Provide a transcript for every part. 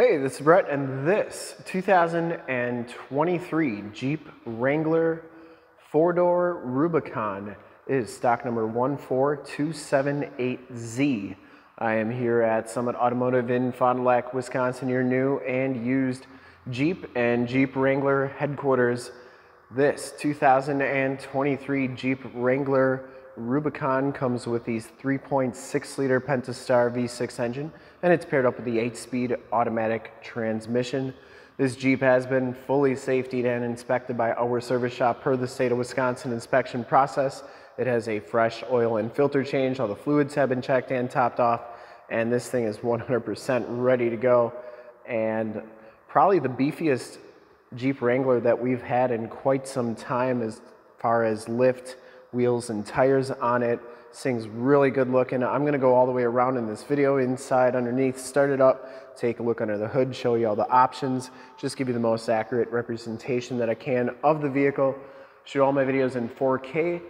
Hey, this is Brett, and this 2023 Jeep Wrangler four-door Rubicon is stock number 14278Z. I am here at Summit Automotive in Fond du Lac, Wisconsin, your new and used Jeep and Jeep Wrangler headquarters. This 2023 Jeep Wrangler Rubicon comes with these 3.6 liter Pentastar V6 engine and it's paired up with the 8 speed automatic transmission. This Jeep has been fully safetied and inspected by our service shop per the state of Wisconsin inspection process. It has a fresh oil and filter change. All the fluids have been checked and topped off and this thing is 100% ready to go. And probably the beefiest Jeep Wrangler that we've had in quite some time as far as lift, wheels and tires on it. This thing's really good looking. I'm gonna go all the way around in this video, inside, underneath, start it up, take a look under the hood, show you all the options, just give you the most accurate representation that I can of the vehicle. Shoot all my videos in 4K.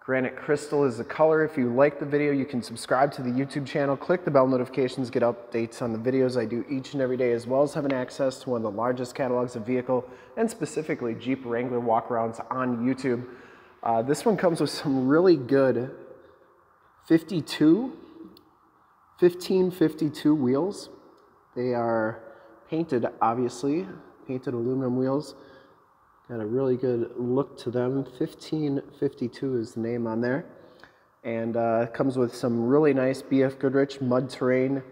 Granite Crystal is the color. If you like the video, you can subscribe to the YouTube channel, click the bell notifications, get updates on the videos I do each and every day, as well as having access to one of the largest catalogs of vehicle and specifically Jeep Wrangler walkarounds on YouTube. Uh, this one comes with some really good 52, 1552 wheels. They are painted, obviously, painted aluminum wheels. Got a really good look to them. 1552 is the name on there. And uh, comes with some really nice BF Goodrich mud terrain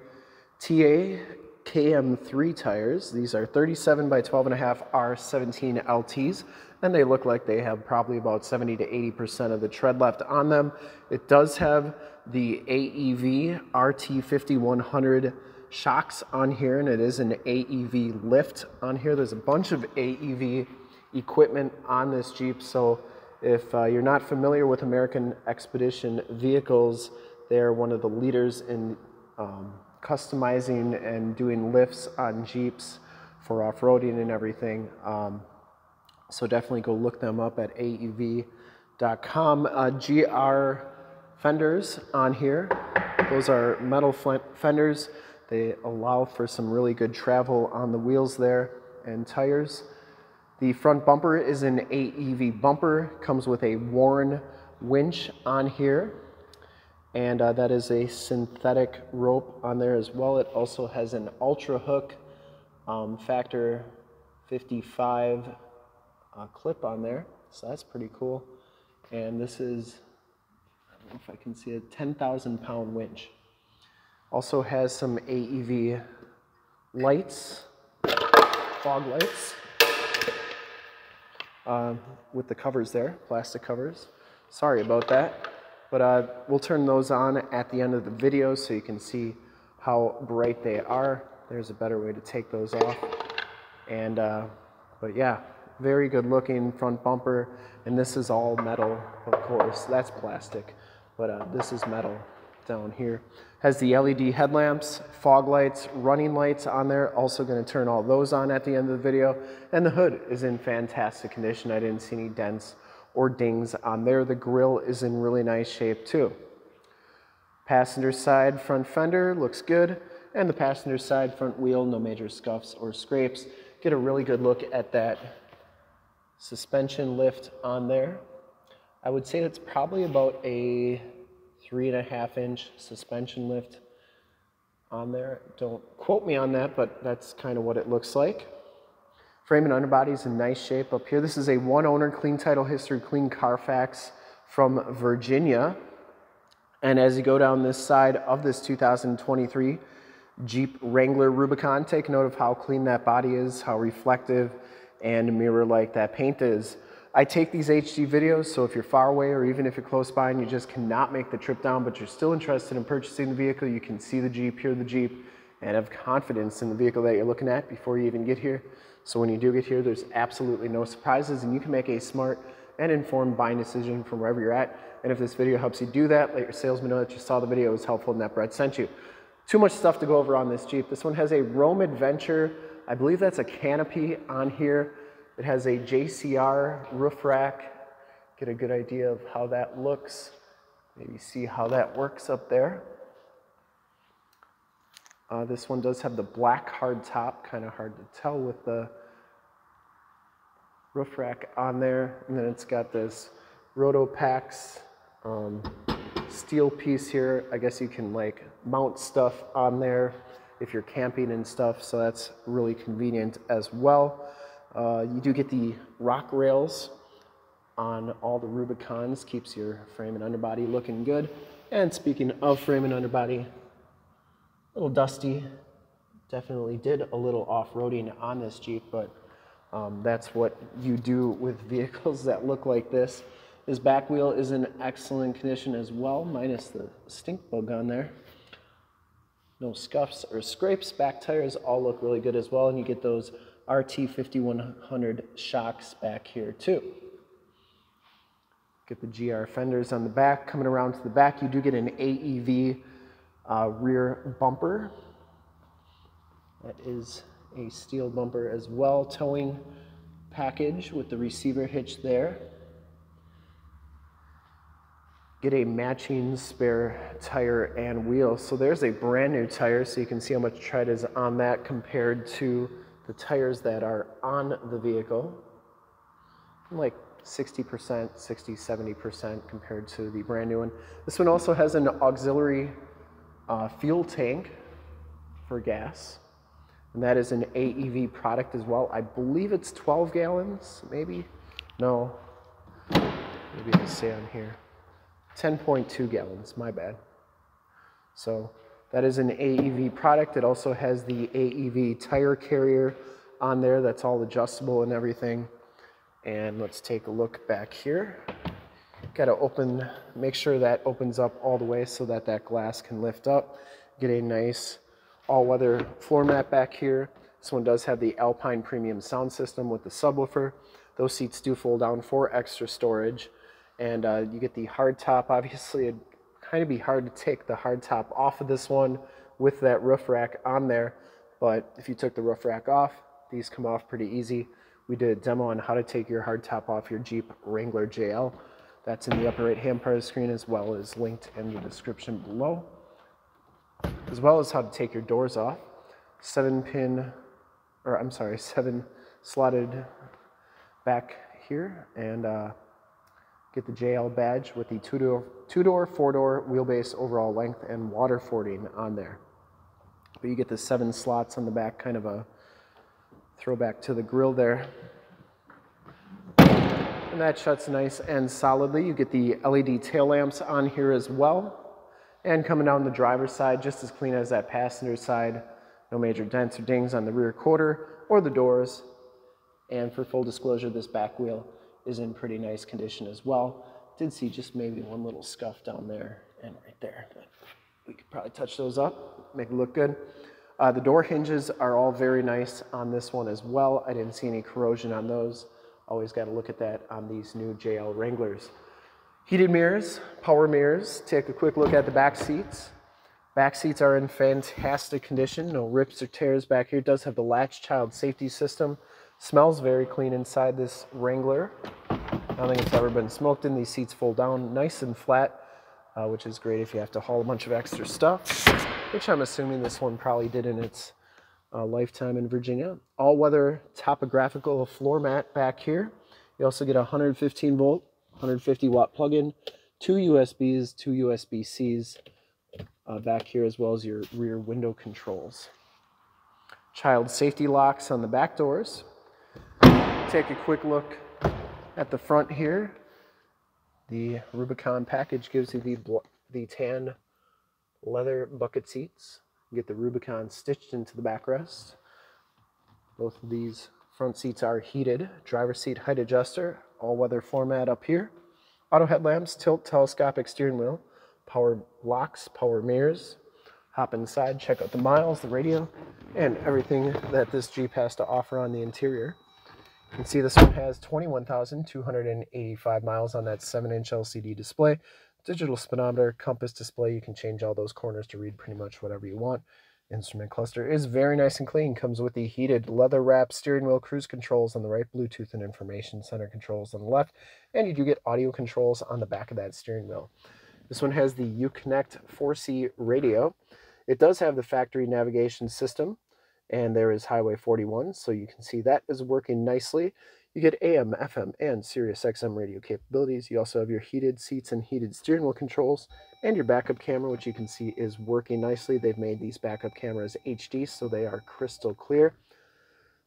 TA KM3 tires. These are 37 by 12 and a half R17 LTs and they look like they have probably about 70 to 80% of the tread left on them. It does have the AEV RT5100 shocks on here, and it is an AEV lift on here. There's a bunch of AEV equipment on this Jeep, so if uh, you're not familiar with American Expedition vehicles, they're one of the leaders in um, customizing and doing lifts on Jeeps for off-roading and everything. Um, so definitely go look them up at aev.com. Uh, GR fenders on here. Those are metal fenders. They allow for some really good travel on the wheels there and tires. The front bumper is an AEV bumper, comes with a Warn winch on here. And uh, that is a synthetic rope on there as well. It also has an ultra hook um, factor 55 uh, clip on there. So that's pretty cool. And this is, I don't know if I can see a 10,000 pound winch. Also has some AEV lights, fog lights, uh, with the covers there, plastic covers. Sorry about that. But uh, we'll turn those on at the end of the video so you can see how bright they are. There's a better way to take those off. And, uh, but yeah, very good looking front bumper. And this is all metal, of course. That's plastic, but uh, this is metal down here. Has the LED headlamps, fog lights, running lights on there. Also gonna turn all those on at the end of the video. And the hood is in fantastic condition. I didn't see any dents or dings on there. The grill is in really nice shape too. Passenger side front fender looks good. And the passenger side front wheel, no major scuffs or scrapes. Get a really good look at that suspension lift on there. I would say that's probably about a three and a half inch suspension lift on there. Don't quote me on that, but that's kind of what it looks like. Frame and underbody is in nice shape up here. This is a one owner, clean title history, clean Carfax from Virginia. And as you go down this side of this 2023 Jeep Wrangler Rubicon, take note of how clean that body is, how reflective and mirror-like that paint is. I take these HD videos, so if you're far away or even if you're close by and you just cannot make the trip down, but you're still interested in purchasing the vehicle, you can see the Jeep, hear the Jeep, and have confidence in the vehicle that you're looking at before you even get here. So when you do get here, there's absolutely no surprises and you can make a smart and informed buying decision from wherever you're at. And if this video helps you do that, let your salesman know that you saw the video was helpful and that Brett sent you. Too much stuff to go over on this Jeep. This one has a Roam Adventure I believe that's a canopy on here. It has a JCR roof rack. Get a good idea of how that looks. Maybe see how that works up there. Uh, this one does have the black hard top, kind of hard to tell with the roof rack on there. And then it's got this Rotopax um, steel piece here. I guess you can like mount stuff on there if you're camping and stuff. So that's really convenient as well. Uh, you do get the rock rails on all the Rubicons, keeps your frame and underbody looking good. And speaking of frame and underbody, little dusty. Definitely did a little off-roading on this Jeep, but um, that's what you do with vehicles that look like this. This back wheel is in excellent condition as well, minus the stink bug on there. No scuffs or scrapes. Back tires all look really good as well, and you get those RT5100 shocks back here too. Get the GR fenders on the back. Coming around to the back, you do get an AEV uh, rear bumper. That is a steel bumper as well. Towing package with the receiver hitch there. Get a matching spare tire and wheel. So there's a brand new tire, so you can see how much tread is on that compared to the tires that are on the vehicle. Like 60%, 60, 70% compared to the brand new one. This one also has an auxiliary uh, fuel tank for gas. And that is an AEV product as well. I believe it's 12 gallons, maybe? No, maybe i'll say on here. 10.2 gallons, my bad. So that is an AEV product. It also has the AEV tire carrier on there that's all adjustable and everything. And let's take a look back here. Got to open, make sure that opens up all the way so that that glass can lift up. Get a nice all-weather floor mat back here. This one does have the Alpine Premium sound system with the subwoofer. Those seats do fold down for extra storage. And uh, you get the hard top. Obviously, it'd kind of be hard to take the hard top off of this one with that roof rack on there. But if you took the roof rack off, these come off pretty easy. We did a demo on how to take your hardtop off your Jeep Wrangler JL. That's in the upper right hand part of the screen as well as linked in the description below. As well as how to take your doors off. Seven pin, or I'm sorry, seven slotted back here and uh, get the JL badge with the two door, two door, four door wheelbase overall length and water fording on there. But you get the seven slots on the back, kind of a throwback to the grill there. And that shuts nice and solidly. You get the LED tail lamps on here as well. And coming down the driver's side, just as clean as that passenger side. No major dents or dings on the rear quarter or the doors. And for full disclosure, this back wheel is in pretty nice condition as well. Did see just maybe one little scuff down there and right there, but we could probably touch those up, make it look good. Uh, the door hinges are all very nice on this one as well. I didn't see any corrosion on those. Always got to look at that on these new JL Wranglers. Heated mirrors, power mirrors. Take a quick look at the back seats. Back seats are in fantastic condition. No rips or tears back here. It does have the latch child safety system. Smells very clean inside this Wrangler. I don't think it's ever been smoked in. These seats fold down nice and flat, uh, which is great if you have to haul a bunch of extra stuff which I'm assuming this one probably did in its lifetime in Virginia. All-weather topographical floor mat back here. You also get a 115 volt, 150 watt plug-in, two USBs, two USB-Cs uh, back here, as well as your rear window controls. Child safety locks on the back doors. Take a quick look at the front here. The Rubicon package gives you the, the tan leather bucket seats. Get the Rubicon stitched into the backrest. Both of these front seats are heated. Driver seat height adjuster, all-weather format up here. Auto headlamps, tilt telescopic steering wheel, power locks, power mirrors. Hop inside, check out the miles, the radio, and everything that this Jeep has to offer on the interior. You can see this one has 21,285 miles on that 7-inch LCD display digital speedometer, compass display. You can change all those corners to read pretty much whatever you want. Instrument cluster is very nice and clean. Comes with the heated leather wrap steering wheel, cruise controls on the right, Bluetooth and information center controls on the left, and you do get audio controls on the back of that steering wheel. This one has the Uconnect 4C radio. It does have the factory navigation system, and there is Highway 41, so you can see that is working nicely. You get AM, FM, and Sirius XM radio capabilities. You also have your heated seats and heated steering wheel controls, and your backup camera, which you can see is working nicely. They've made these backup cameras HD, so they are crystal clear.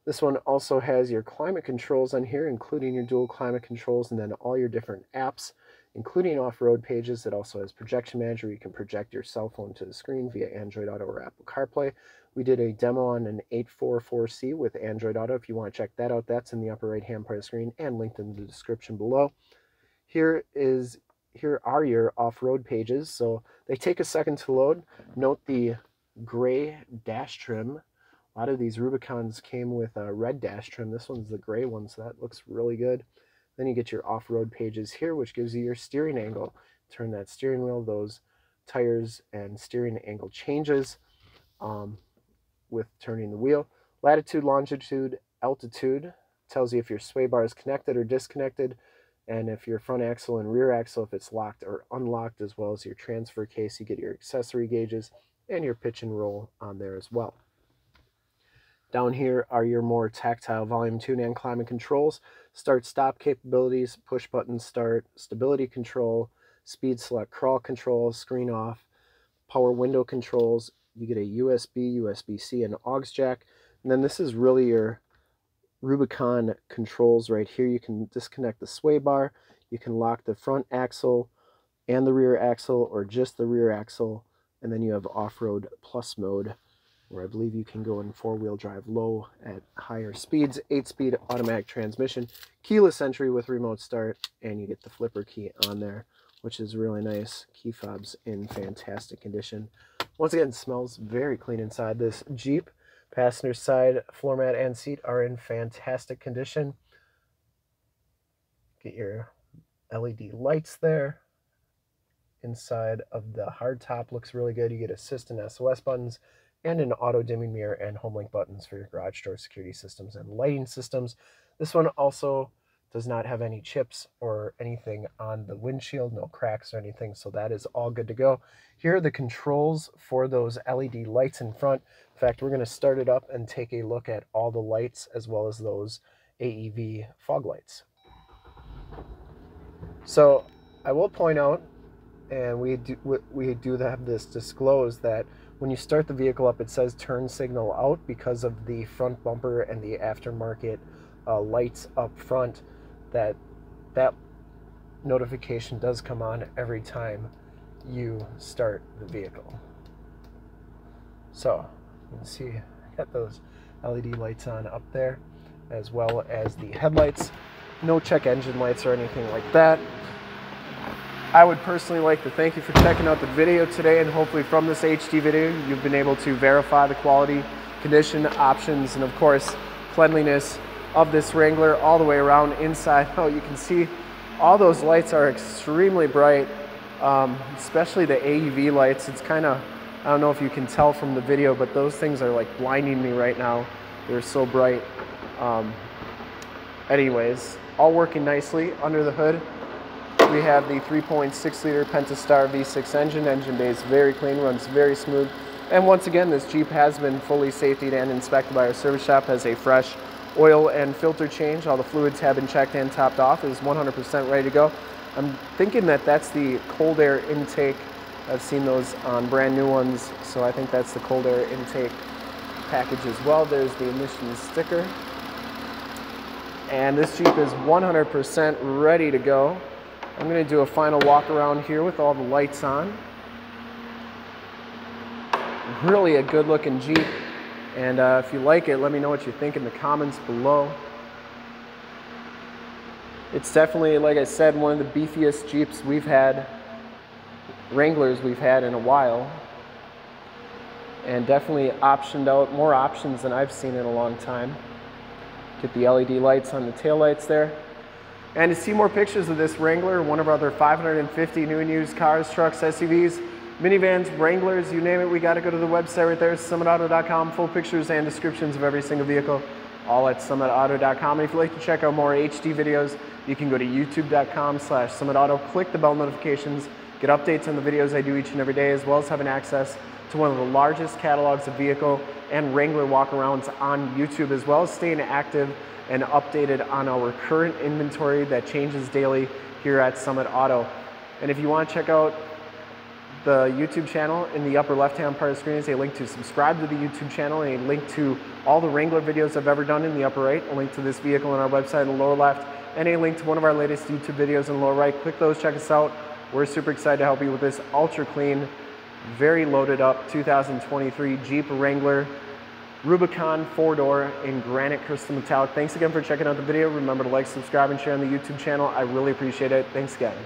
This one also has your climate controls on here, including your dual climate controls, and then all your different apps including off-road pages. It also has projection manager. You can project your cell phone to the screen via Android Auto or Apple CarPlay. We did a demo on an 844C with Android Auto. If you want to check that out, that's in the upper right-hand part of the screen and linked in the description below. Here is here are your off-road pages. So they take a second to load. Note the gray dash trim. A lot of these Rubicons came with a red dash trim. This one's the gray one, so that looks really good. Then you get your off-road pages here, which gives you your steering angle. Turn that steering wheel, those tires and steering angle changes um, with turning the wheel. Latitude, longitude, altitude tells you if your sway bar is connected or disconnected, and if your front axle and rear axle, if it's locked or unlocked, as well as your transfer case, you get your accessory gauges and your pitch and roll on there as well. Down here are your more tactile volume tune and climate controls, start stop capabilities, push button start, stability control, speed select crawl control, screen off, power window controls. You get a USB, USB-C, and aux jack. And then this is really your Rubicon controls right here. You can disconnect the sway bar. You can lock the front axle and the rear axle or just the rear axle. And then you have off-road plus mode where I believe you can go in four-wheel drive low at higher speeds, eight-speed automatic transmission, keyless entry with remote start, and you get the flipper key on there, which is really nice. Key fobs in fantastic condition. Once again, smells very clean inside this Jeep. Passenger side floor mat and seat are in fantastic condition. Get your LED lights there. Inside of the hardtop looks really good. You get assist and SOS buttons and an auto dimming mirror and HomeLink buttons for your garage door security systems and lighting systems. This one also does not have any chips or anything on the windshield, no cracks or anything, so that is all good to go. Here are the controls for those LED lights in front. In fact, we're going to start it up and take a look at all the lights as well as those AEV fog lights. So I will point out, and we do, we do have this disclosed that when you start the vehicle up, it says turn signal out because of the front bumper and the aftermarket uh, lights up front. That that notification does come on every time you start the vehicle. So you can see I got those LED lights on up there, as well as the headlights. No check engine lights or anything like that. I would personally like to thank you for checking out the video today and hopefully from this HD video you've been able to verify the quality, condition, options, and of course cleanliness of this Wrangler all the way around inside Oh, You can see all those lights are extremely bright, um, especially the AEV lights. It's kind of, I don't know if you can tell from the video, but those things are like blinding me right now. They're so bright. Um, anyways, all working nicely under the hood we have the 3.6 liter Pentastar V6 engine. Engine bay is very clean, runs very smooth. And once again, this Jeep has been fully safetied and inspected by our service shop, has a fresh oil and filter change. All the fluids have been checked and topped off, is 100% ready to go. I'm thinking that that's the cold air intake. I've seen those on brand new ones, so I think that's the cold air intake package as well. There's the emissions sticker. And this Jeep is 100% ready to go. I'm going to do a final walk around here with all the lights on. Really a good looking Jeep. And uh, if you like it, let me know what you think in the comments below. It's definitely, like I said, one of the beefiest Jeeps we've had, Wranglers we've had in a while. And definitely optioned out, more options than I've seen in a long time. Get the LED lights on the tail lights there. And to see more pictures of this Wrangler, one of our other 550 new and used cars, trucks, SUVs, minivans, Wranglers, you name it, we got to go to the website right there, summitauto.com, full pictures and descriptions of every single vehicle, all at summitauto.com. And if you'd like to check out more HD videos, you can go to youtube.com slash summitauto, click the bell notifications, get updates on the videos I do each and every day, as well as having access to one of the largest catalogs of vehicle and Wrangler walkarounds on YouTube, as well as staying active and updated on our current inventory that changes daily here at Summit Auto. And if you want to check out the YouTube channel in the upper left-hand part of the screen is a link to subscribe to the YouTube channel, and a link to all the Wrangler videos I've ever done in the upper right, a link to this vehicle on our website in the lower left, and a link to one of our latest YouTube videos in the lower right. Click those, check us out. We're super excited to help you with this ultra clean, very loaded up 2023 Jeep Wrangler Rubicon four-door in granite crystal metallic. Thanks again for checking out the video. Remember to like, subscribe, and share on the YouTube channel. I really appreciate it. Thanks again.